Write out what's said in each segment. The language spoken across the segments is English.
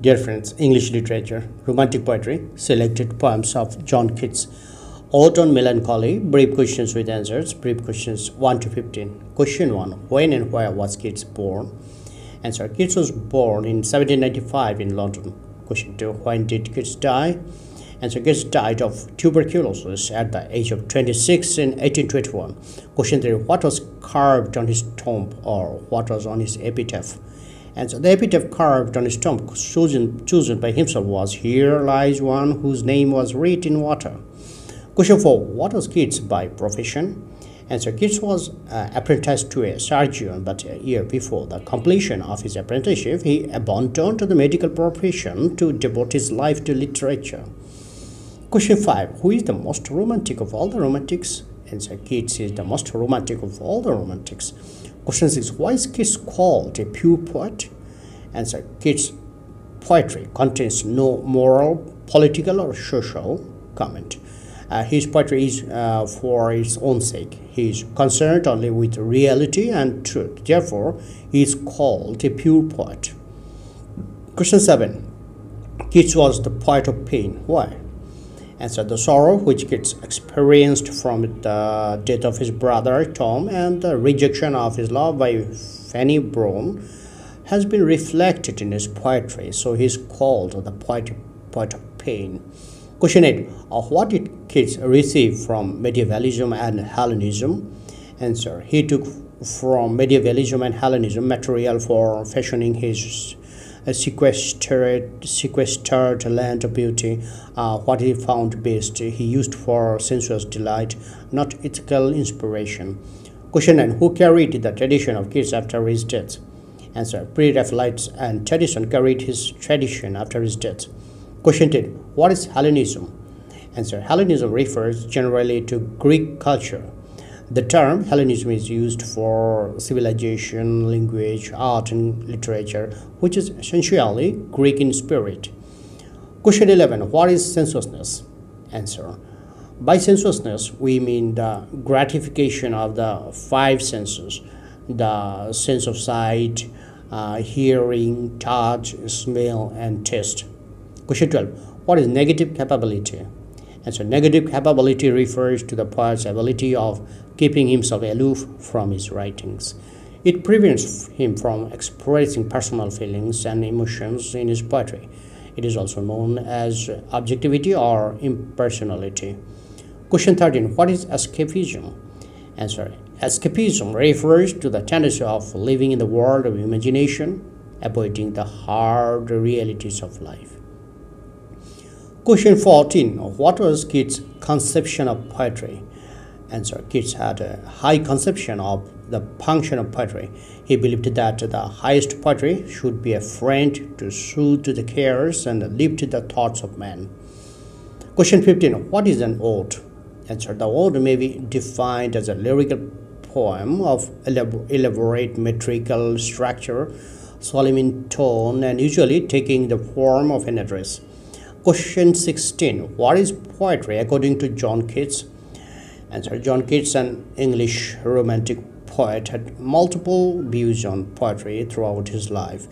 Dear friends, English literature, romantic poetry, selected poems of John Keats. Ode on Melancholy, brief questions with answers, brief questions 1 to 15. Question 1 When and where was Keats born? Answer Keats was born in 1795 in London. Question 2 When did Keats die? Answer Keats died of tuberculosis at the age of 26 in 1821. Question 3 What was carved on his tomb or what was on his epitaph? And so the epitaph carved on his tomb, chosen, chosen by himself, was Here lies one whose name was written in water. Question 4 What was Keats by profession? Answer Keats was uh, apprenticed to a surgeon, but a year before the completion of his apprenticeship, he abandoned the medical profession to devote his life to literature. Question 5 Who is the most romantic of all the romantics? Answer Keats is the most romantic of all the romantics. Question 6 Why is Keats called a pure poet? Answer Keats' poetry contains no moral, political, or social comment. Uh, his poetry is uh, for its own sake. He is concerned only with reality and truth. Therefore, he is called a pure poet. Question 7 Keats was the poet of pain. Why? Answer the sorrow which Keats experienced from the death of his brother Tom and the rejection of his love by Fanny Brawne has been reflected in his poetry, so he is called the poet, poet of pain. Question 8. Of what did Keats receive from medievalism and Hellenism? Answer. He took from medievalism and Hellenism material for fashioning his sequestered, sequestered land of beauty, uh, what he found best, he used for sensuous delight, not ethical inspiration. Question 9. Who carried the tradition of Keats after his death? Answer. Pre-Raphaelites and tradition carried his tradition after his death. Question 10. What is Hellenism? Answer. Hellenism refers generally to Greek culture. The term Hellenism is used for civilization, language, art, and literature, which is essentially Greek in spirit. Question 11 What is sensuousness? Answer By sensuousness, we mean the gratification of the five senses the sense of sight, uh, hearing, touch, smell, and taste. Question 12 What is negative capability? And so, negative capability refers to the poet's ability of keeping himself aloof from his writings. It prevents him from expressing personal feelings and emotions in his poetry. It is also known as objectivity or impersonality. Question 13 What is escapism? Answer Escapism refers to the tendency of living in the world of imagination, avoiding the hard realities of life. Question 14 What was Keats' conception of poetry? Answer Keats had a high conception of the function of poetry. He believed that the highest poetry should be a friend to soothe the cares and lift the thoughts of man. Question 15 What is an ode? Answer The ode may be defined as a lyrical poem of elaborate metrical structure, solemn in tone, and usually taking the form of an address. Question 16 What is poetry according to John Keats? Answer John Keats, an English romantic poet, had multiple views on poetry throughout his life.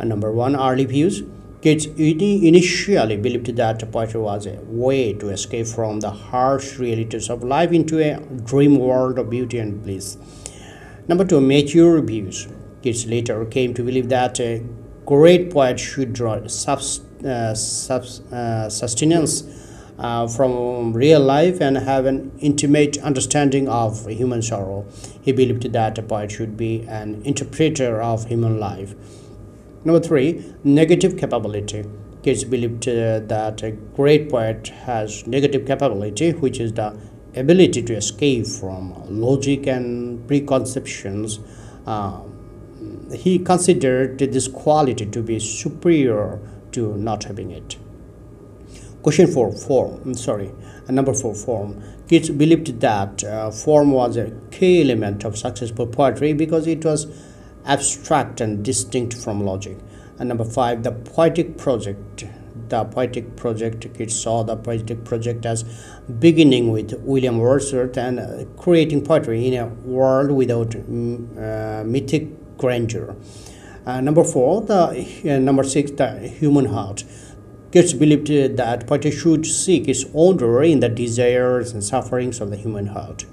And number one, early views. Keats initially believed that poetry was a way to escape from the harsh realities of life into a dream world of beauty and bliss. Number two, mature views. Keats later came to believe that a great poet should draw substance sustenance uh, from real life and have an intimate understanding of human sorrow. He believed that a poet should be an interpreter of human life. Number three, negative capability. Keats believed uh, that a great poet has negative capability, which is the ability to escape from logic and preconceptions. Uh, he considered this quality to be superior to not having it. Question 4 form. I'm sorry. Uh, number 4 form. Keats believed that uh, form was a key element of successful poetry because it was abstract and distinct from logic. And number 5 the poetic project. The poetic project, Keats saw the poetic project as beginning with William Wordsworth and uh, creating poetry in a world without mm, uh, mythic grandeur. Uh, number four, the uh, number six, the human heart. Keats believed that poetry should seek its order in the desires and sufferings of the human heart.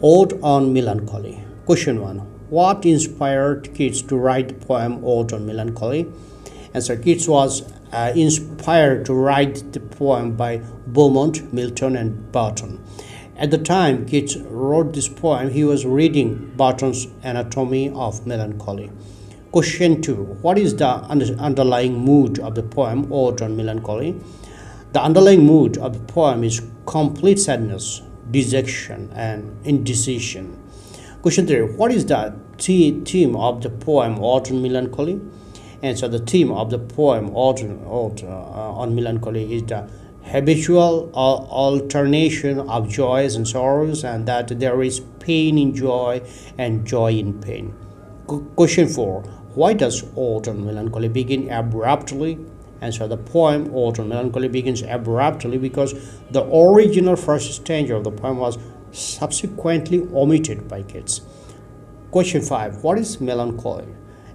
Ode on Melancholy. Question one What inspired Keats to write the poem Ode on Melancholy? Answer Keats was uh, inspired to write the poem by Beaumont, Milton, and Burton. At the time Keats wrote this poem, he was reading Burton's Anatomy of Melancholy. Question 2 What is the underlying mood of the poem on Melancholy? The underlying mood of the poem is complete sadness, dejection, and indecision. Question 3 What is the theme of the poem on Melancholy? Answer The theme of the poem Ode, Ode uh, on Melancholy is the habitual alternation of joys and sorrows, and that there is pain in joy and joy in pain. question 4 Why does Ode on Melancholy begin abruptly? Answer The poem Ode on Melancholy begins abruptly because the original first stanza of the poem was subsequently omitted by Keats. Question 5 What is melancholy?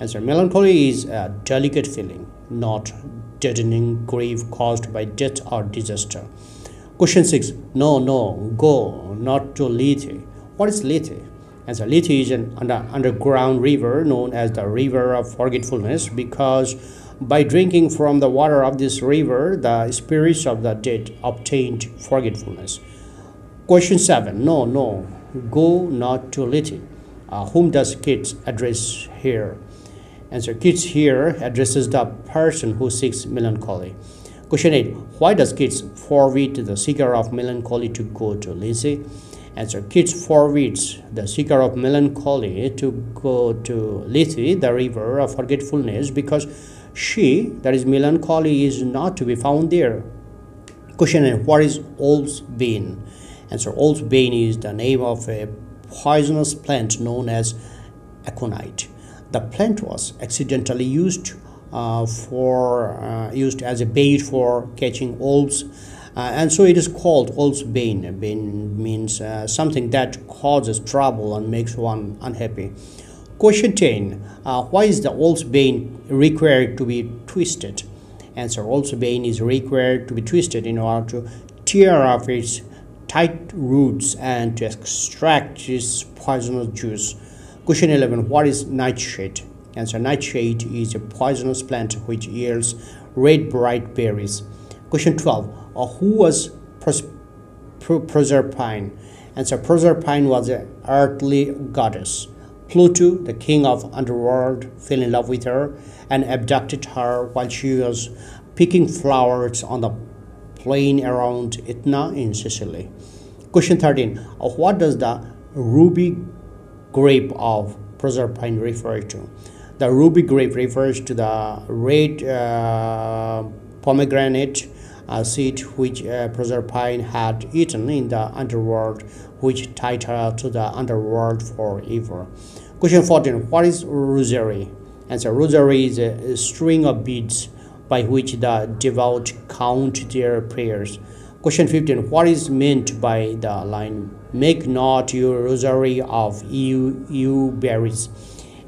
Answer Melancholy is a delicate feeling, not deadening grief caused by death or disaster. Question 6. No, no, go not to Lethe. What is Lethe? As a Lethe is an under, underground river known as the river of forgetfulness because by drinking from the water of this river, the spirits of the dead obtained forgetfulness. Question 7. No, no, go not to Lethe. Uh, whom does Keats address here? Answer Keats here addresses the person who seeks melancholy. Question 8. Why does Keats forbid the seeker of melancholy to go to Lethe? Answer Keats forbids the seeker of melancholy to go to Lethe, the river of forgetfulness, because she, that is melancholy, is not to be found there. Question 9. What is Wolf's bane? Answer Wolf's bane is the name of a poisonous plant known as aconite the plant was accidentally used uh, for uh, used as a bait for catching wolves and so it is called also bane bane means uh, something that causes trouble and makes one unhappy question 10 uh, why is the wolf's bane required to be twisted answer Also bane is required to be twisted in order to tear off its tight roots and to extract its poisonous juice Question 11. What is nightshade? Answer. Nightshade is a poisonous plant which yields red bright berries. Question 12. Uh, who was Pros Proserpine? Answer. Proserpine was an earthly goddess. Pluto, the king of underworld, fell in love with her and abducted her while she was picking flowers on the plain around Etna in Sicily. Question 13. Uh, what does the ruby grape of Proserpine refer to. The ruby grape refers to the red uh, pomegranate uh, seed which uh, Proserpine had eaten in the underworld, which tied her to the underworld forever. Question 14. What is rosary? Answer. Rosary is a, a string of beads by which the devout count their prayers. Question 15. What is meant by the line, make not your rosary of yew, yew berries?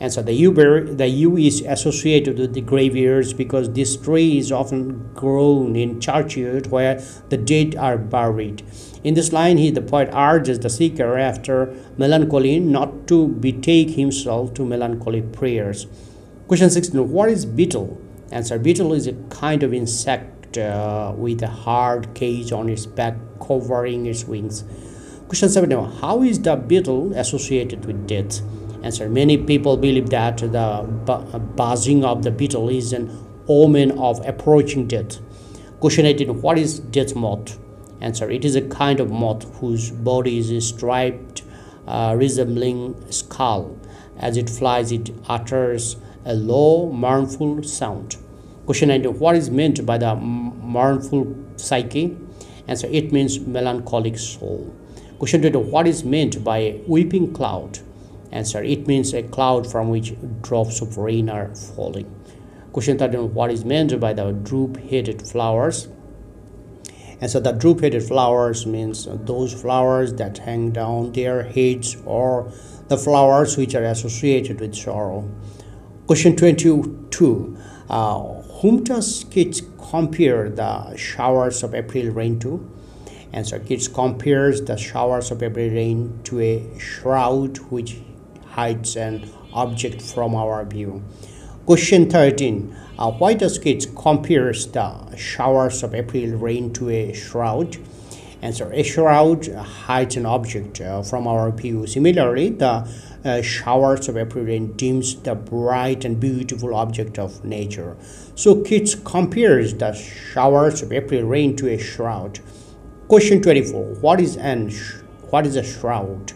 Answer, the yew, the yew is associated with the graveyards because this tree is often grown in churchyard where the dead are buried. In this line, he, the poet urges the seeker after melancholy not to betake himself to melancholy prayers. Question 16. What is beetle? Answer, beetle is a kind of insect uh, with a hard cage on its back covering its wings. Question 7 How is the beetle associated with death? Answer Many people believe that the buzzing of the beetle is an omen of approaching death. Question 18 What is death moth? Answer It is a kind of moth whose body is striped, uh, resembling skull. As it flies, it utters a low, mournful sound. Question 19. What is meant by the mournful psyche? Answer. It means melancholic soul. Question 20. What is meant by weeping cloud? Answer. It means a cloud from which drops of rain are falling. Question 13. What is meant by the droop-headed flowers? And so the droop-headed flowers means those flowers that hang down their heads or the flowers which are associated with sorrow. Question 22. Uh, whom does Keats compare the showers of April rain to? Answer. Keats compares the showers of April rain to a shroud which hides an object from our view. Question 13. Uh, why does Keats compares the showers of April rain to a shroud? Answer. A shroud hides an object uh, from our view. Similarly, the uh, showers of April rain dims the bright and beautiful object of nature. So Keats compares the showers of April rain to a shroud. Question 24. What is an what is a shroud?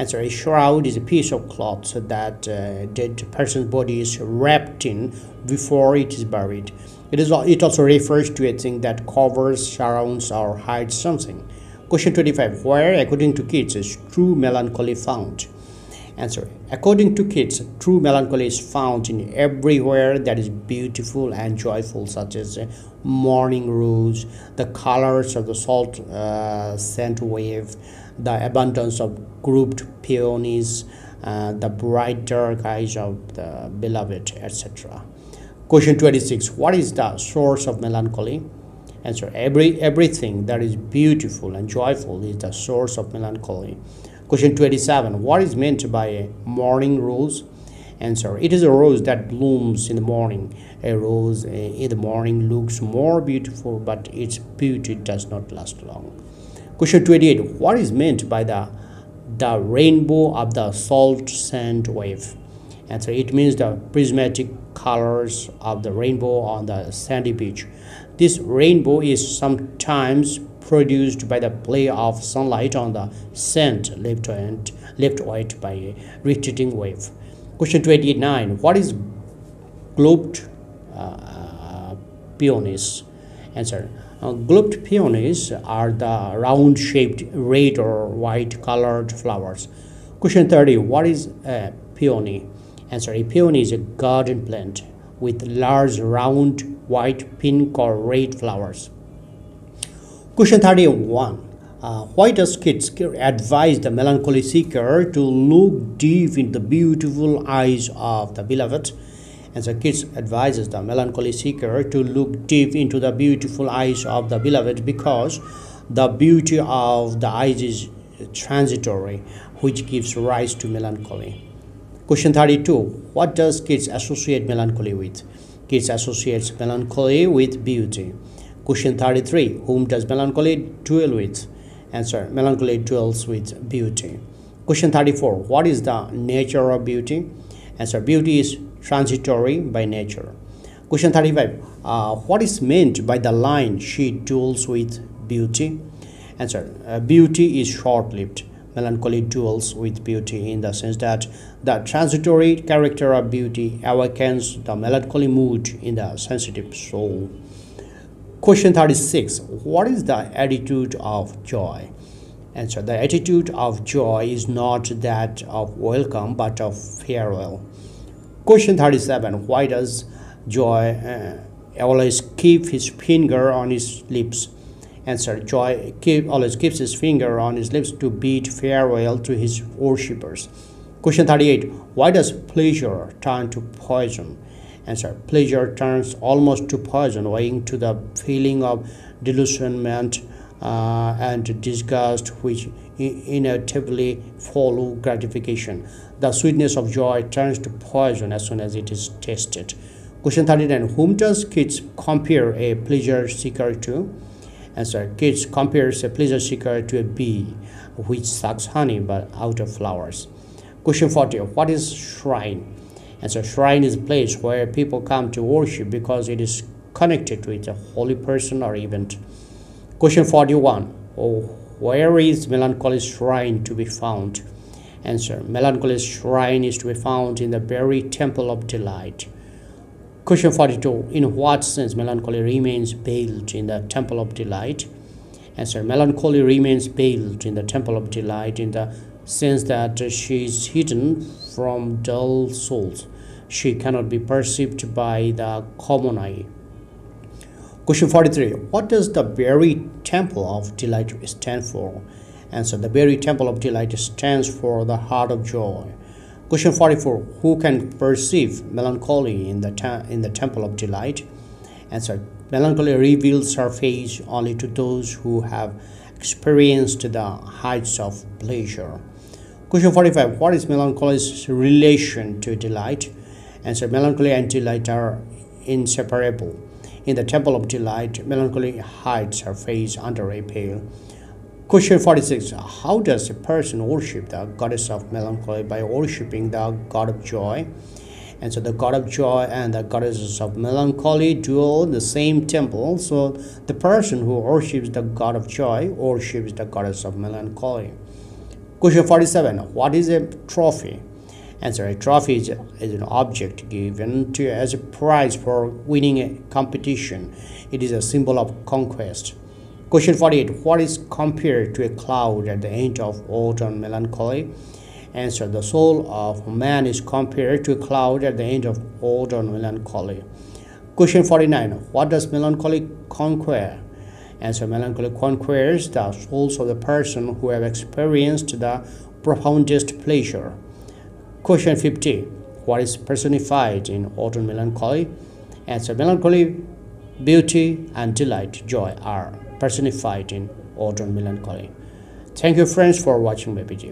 Answer. A shroud is a piece of cloth that uh, dead person's body is wrapped in before it is buried. It is it also refers to a thing that covers, surrounds, or hides something. Question 25. Where, according to Keats, is true melancholy found? Answer. According to Keats, true melancholy is found in everywhere that is beautiful and joyful, such as morning rose, the colors of the salt uh, scent wave, the abundance of grouped peonies, uh, the bright dark eyes of the beloved, etc. Question 26. What is the source of melancholy? Answer. Every, everything that is beautiful and joyful is the source of melancholy. Question 27. What is meant by a morning rose? Answer. It is a rose that blooms in the morning. A rose eh, in the morning looks more beautiful, but its beauty does not last long. Question 28. What is meant by the, the rainbow of the salt sand wave? Answer. It means the prismatic colors of the rainbow on the sandy beach. This rainbow is sometimes produced by the play of sunlight on the sand left and left white by a retreating wave. Question 29. What is globed uh, peonies? Answer. Uh, globed peonies are the round-shaped red or white colored flowers. Question 30. What is a peony? Answer. A peony is a garden plant with large round white, pink or red flowers. Question 31. Uh, why does Keats advise the melancholy seeker to look deep in the beautiful eyes of the beloved? And Keats advises the melancholy seeker to look deep into the beautiful eyes of the beloved because the beauty of the eyes is transitory, which gives rise to melancholy. Question 32. What does Keats associate melancholy with? Keats associates melancholy with beauty. Question 33. Whom does melancholy dwell with? Answer. Melancholy dwells with beauty. Question 34. What is the nature of beauty? Answer. Beauty is transitory by nature. Question 35. Uh, what is meant by the line she duels with beauty? Answer. Uh, beauty is short-lived. Melancholy duels with beauty in the sense that the transitory character of beauty awakens the melancholy mood in the sensitive soul. Question 36. What is the attitude of joy? Answer. The attitude of joy is not that of welcome but of farewell. Question 37. Why does joy uh, always keep his finger on his lips? Answer. Joy keep, always keeps his finger on his lips to bid farewell to his worshippers. Question 38. Why does pleasure turn to poison? Answer. Pleasure turns almost to poison, owing to the feeling of delusionment uh, and disgust which inevitably follow gratification. The sweetness of joy turns to poison as soon as it is tasted. Question 39. Whom does Keats compare a pleasure seeker to? Answer. Keats compares a pleasure seeker to a bee which sucks honey but out of flowers. Question 40. What is shrine? So shrine is a place where people come to worship because it is connected with a holy person or event. Question 41. Oh, where is melancholy shrine to be found? Answer. Melancholy shrine is to be found in the very temple of delight. Question 42. In what sense melancholy remains veiled in the temple of delight? Answer. Melancholy remains veiled in the temple of delight in the sense that she is hidden from dull souls. She cannot be perceived by the common eye. Question 43. What does the very temple of delight stand for? Answer. The very temple of delight stands for the heart of joy. Question 44 Who can perceive melancholy in the, in the temple of delight? Answer Melancholy reveals her face only to those who have experienced the heights of pleasure. Question 45 What is melancholy's relation to delight? Answer Melancholy and delight are inseparable. In the temple of delight, melancholy hides her face under a veil. Question 46 How does a person worship the goddess of melancholy by worshipping the god of joy? And so the god of joy and the goddess of melancholy dwell in the same temple. So the person who worships the god of joy worships the goddess of melancholy. Question 47 What is a trophy? Answer A trophy is, is an object given to as a prize for winning a competition. It is a symbol of conquest. Question 48 What is compared to a cloud at the end of Ode on Melancholy? Answer The soul of man is compared to a cloud at the end of Ode on Melancholy. Question 49 What does melancholy conquer? Answer Melancholy conquers the souls of the person who have experienced the profoundest pleasure. Question 50 What is personified in Ode on Melancholy? Answer Melancholy, beauty, and delight, joy are personified in Ode on Melancholy. Thank you friends for watching my video.